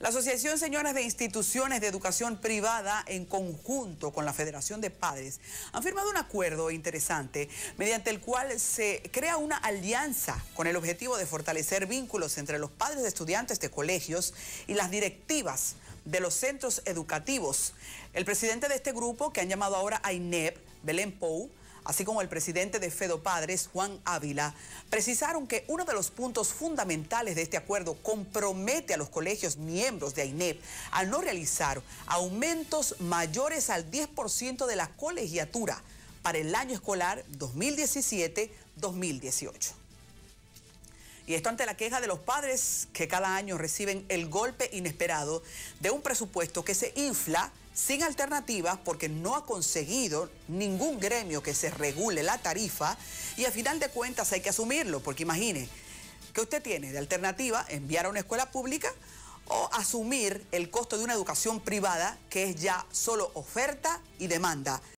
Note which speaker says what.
Speaker 1: La Asociación Señoras de Instituciones de Educación Privada, en conjunto con la Federación de Padres, han firmado un acuerdo interesante mediante el cual se crea una alianza con el objetivo de fortalecer vínculos entre los padres de estudiantes de colegios y las directivas de los centros educativos. El presidente de este grupo, que han llamado ahora AINEP, Belén Pou, así como el presidente de Fedo Padres, Juan Ávila, precisaron que uno de los puntos fundamentales de este acuerdo compromete a los colegios miembros de AINEP a no realizar aumentos mayores al 10% de la colegiatura para el año escolar 2017-2018. Y esto ante la queja de los padres que cada año reciben el golpe inesperado de un presupuesto que se infla sin alternativas porque no ha conseguido ningún gremio que se regule la tarifa y a final de cuentas hay que asumirlo porque imagine que usted tiene de alternativa enviar a una escuela pública o asumir el costo de una educación privada que es ya solo oferta y demanda.